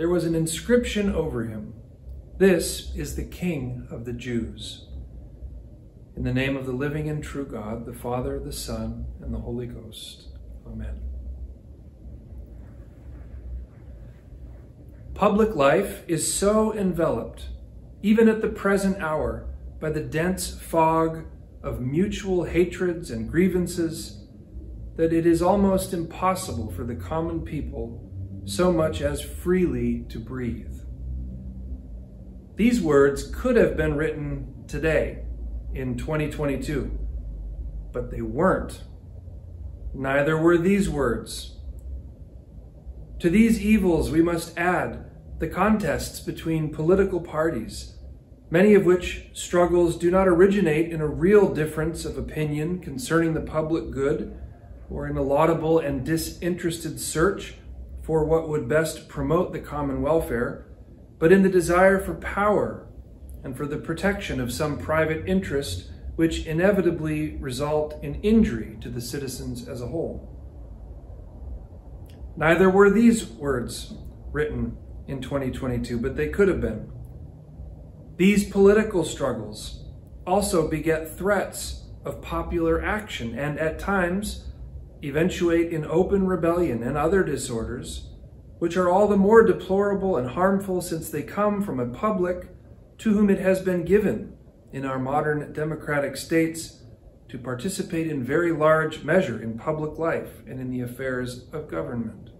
there was an inscription over him This is the King of the Jews. In the name of the living and true God, the Father, the Son, and the Holy Ghost. Amen. Public life is so enveloped, even at the present hour, by the dense fog of mutual hatreds and grievances that it is almost impossible for the common people so much as freely to breathe. These words could have been written today in 2022, but they weren't. Neither were these words. To these evils we must add the contests between political parties, many of which struggles do not originate in a real difference of opinion concerning the public good or in a laudable and disinterested search for what would best promote the common welfare, but in the desire for power and for the protection of some private interest which inevitably result in injury to the citizens as a whole. Neither were these words written in 2022, but they could have been. These political struggles also beget threats of popular action and at times eventuate in open rebellion and other disorders, which are all the more deplorable and harmful since they come from a public to whom it has been given in our modern democratic states to participate in very large measure in public life and in the affairs of government.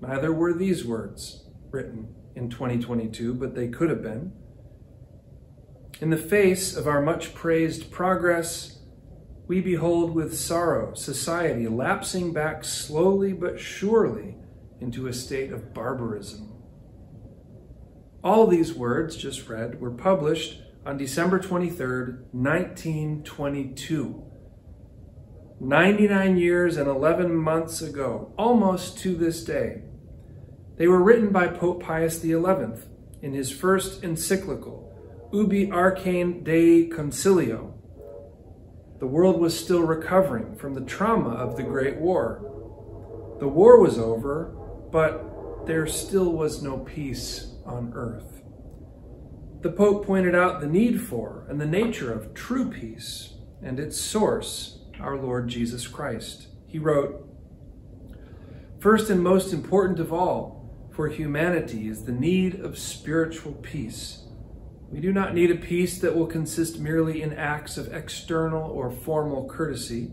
Neither were these words written in 2022, but they could have been. In the face of our much praised progress, we behold with sorrow society lapsing back slowly but surely into a state of barbarism. All these words just read were published on December 23rd, 1922. 99 years and 11 months ago, almost to this day. They were written by Pope Pius XI in his first encyclical, Ubi Arcano Dei Consilio, the world was still recovering from the trauma of the Great War. The war was over, but there still was no peace on earth. The Pope pointed out the need for and the nature of true peace and its source, our Lord Jesus Christ. He wrote, First and most important of all for humanity is the need of spiritual peace we do not need a peace that will consist merely in acts of external or formal courtesy,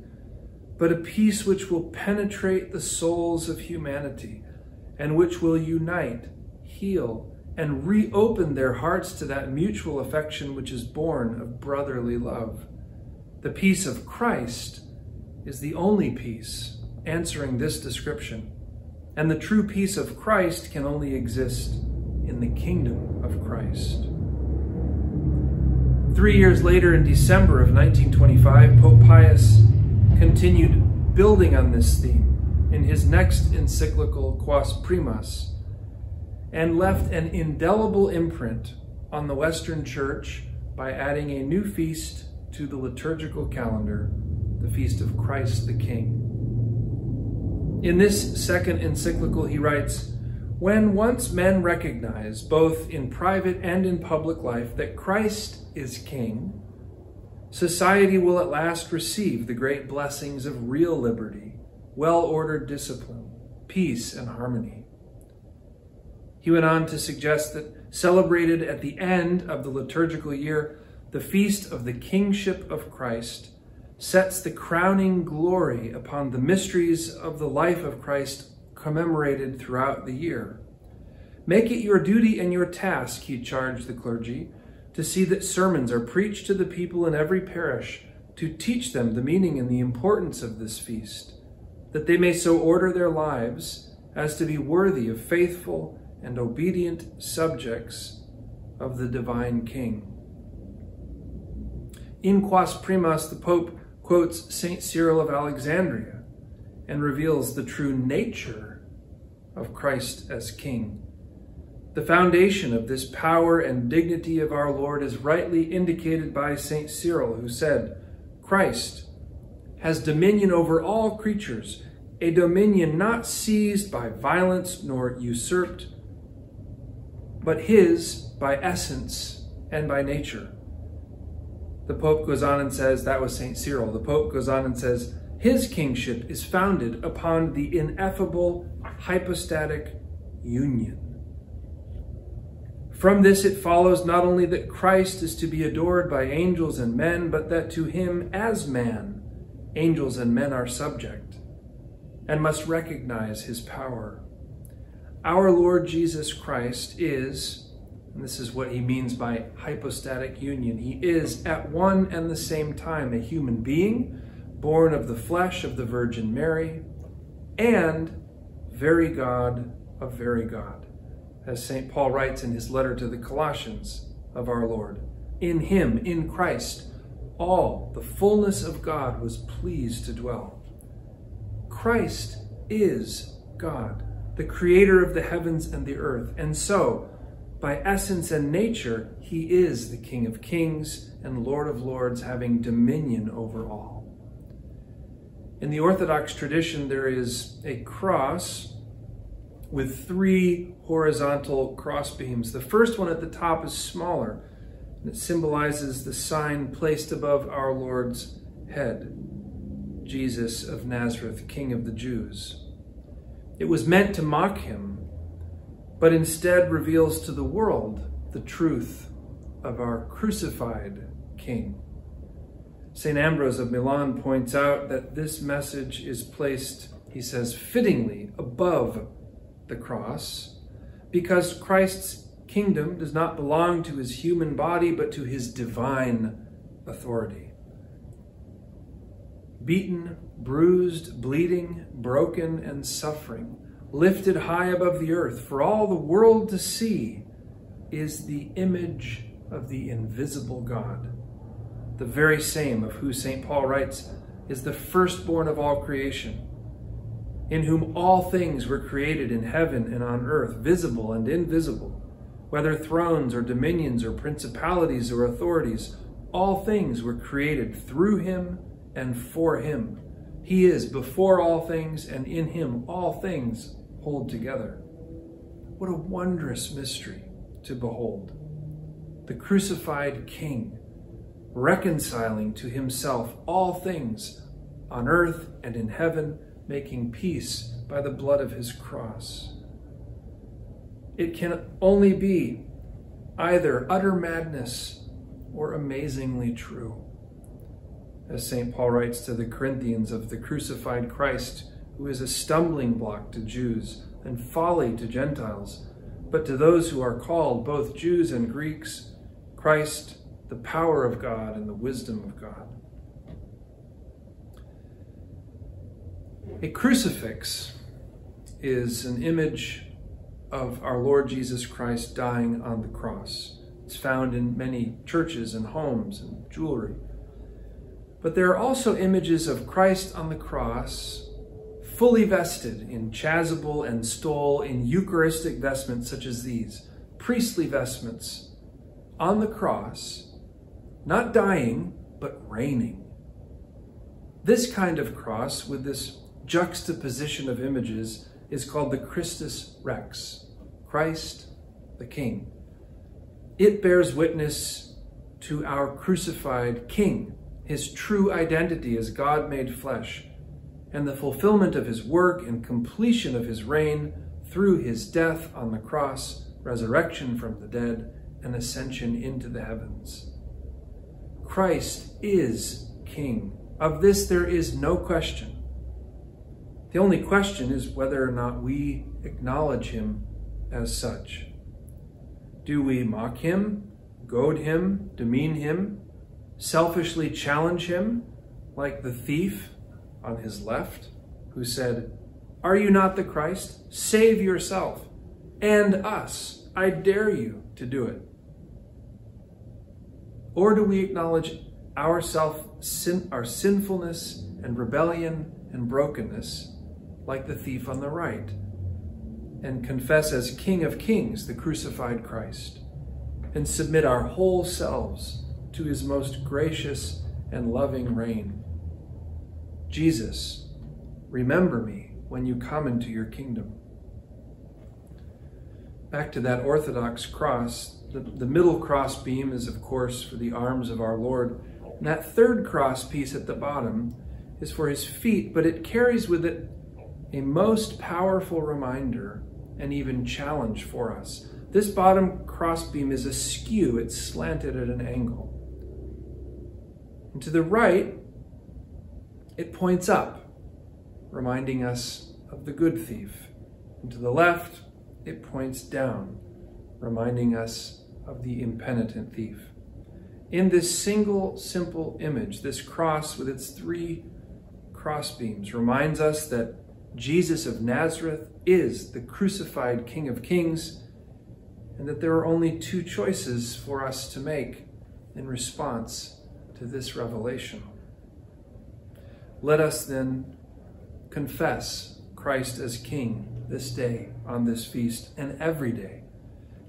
but a peace which will penetrate the souls of humanity and which will unite, heal, and reopen their hearts to that mutual affection which is born of brotherly love. The peace of Christ is the only peace answering this description, and the true peace of Christ can only exist in the kingdom of Christ. Three years later, in December of 1925, Pope Pius continued building on this theme in his next encyclical, Quas Primas, and left an indelible imprint on the Western Church by adding a new feast to the liturgical calendar, the feast of Christ the King. In this second encyclical, he writes, when once men recognize, both in private and in public life, that Christ is King, society will at last receive the great blessings of real liberty, well ordered discipline, peace, and harmony. He went on to suggest that celebrated at the end of the liturgical year, the feast of the kingship of Christ sets the crowning glory upon the mysteries of the life of Christ commemorated throughout the year. Make it your duty and your task, he charged the clergy, to see that sermons are preached to the people in every parish, to teach them the meaning and the importance of this feast, that they may so order their lives as to be worthy of faithful and obedient subjects of the divine King. In Quas Primas, the Pope quotes St. Cyril of Alexandria and reveals the true nature of Christ as King. The foundation of this power and dignity of our Lord is rightly indicated by St. Cyril, who said, Christ has dominion over all creatures, a dominion not seized by violence nor usurped, but his by essence and by nature. The Pope goes on and says, that was St. Cyril. The Pope goes on and says, his kingship is founded upon the ineffable hypostatic union. From this it follows not only that Christ is to be adored by angels and men, but that to him as man, angels and men are subject and must recognize his power. Our Lord Jesus Christ is, and this is what he means by hypostatic union, he is at one and the same time a human being, born of the flesh of the Virgin Mary, and very God of very God. As St. Paul writes in his letter to the Colossians of our Lord, in him, in Christ, all the fullness of God was pleased to dwell. Christ is God, the creator of the heavens and the earth. And so, by essence and nature, he is the King of kings and Lord of lords, having dominion over all. In the Orthodox tradition, there is a cross with three horizontal crossbeams. The first one at the top is smaller. And it symbolizes the sign placed above our Lord's head. Jesus of Nazareth, King of the Jews. It was meant to mock him, but instead reveals to the world the truth of our crucified King. St. Ambrose of Milan points out that this message is placed, he says, fittingly above the cross because Christ's kingdom does not belong to his human body but to his divine authority beaten, bruised, bleeding, broken, and suffering, lifted high above the earth for all the world to see, is the image of the invisible God, the very same of who St. Paul writes is the firstborn of all creation, in whom all things were created in heaven and on earth, visible and invisible, whether thrones or dominions or principalities or authorities, all things were created through him and for him. He is before all things, and in him all things hold together. What a wondrous mystery to behold. The crucified King, reconciling to himself all things on earth and in heaven, making peace by the blood of his cross. It can only be either utter madness or amazingly true as St. Paul writes to the Corinthians of the crucified Christ, who is a stumbling block to Jews and folly to Gentiles, but to those who are called, both Jews and Greeks, Christ, the power of God and the wisdom of God. A crucifix is an image of our Lord Jesus Christ dying on the cross. It's found in many churches and homes and jewelry. But there are also images of Christ on the cross, fully vested in chasuble and stole in Eucharistic vestments such as these, priestly vestments, on the cross, not dying, but reigning. This kind of cross, with this juxtaposition of images, is called the Christus Rex, Christ the King. It bears witness to our crucified King, his true identity as God made flesh, and the fulfillment of his work and completion of his reign through his death on the cross, resurrection from the dead, and ascension into the heavens. Christ is King. Of this there is no question. The only question is whether or not we acknowledge him as such. Do we mock him, goad him, demean him, selfishly challenge him like the thief on his left who said, Are you not the Christ? Save yourself and us. I dare you to do it. Or do we acknowledge our self, sin, our sinfulness and rebellion and brokenness like the thief on the right and confess as King of Kings the crucified Christ and submit our whole selves to his most gracious and loving reign. Jesus, remember me when you come into your kingdom. Back to that Orthodox cross, the, the middle cross beam is, of course, for the arms of our Lord. And that third cross piece at the bottom is for his feet, but it carries with it a most powerful reminder and even challenge for us. This bottom crossbeam is askew, it's slanted at an angle. And to the right, it points up, reminding us of the good thief. And to the left, it points down, reminding us of the impenitent thief. In this single simple image, this cross with its three crossbeams reminds us that Jesus of Nazareth is the crucified King of Kings, and that there are only two choices for us to make in response to this revelation. Let us then confess Christ as King this day, on this feast, and every day.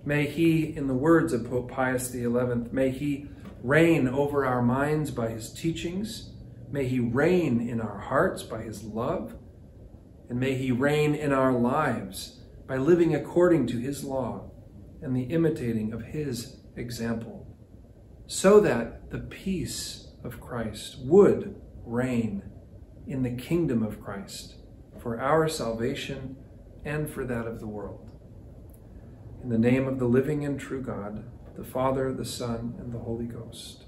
May he, in the words of Pope Pius XI, may he reign over our minds by his teachings, may he reign in our hearts by his love, and may he reign in our lives by living according to his law and the imitating of his example, so that the peace of Christ would reign in the kingdom of Christ for our salvation and for that of the world. In the name of the living and true God, the Father, the Son, and the Holy Ghost.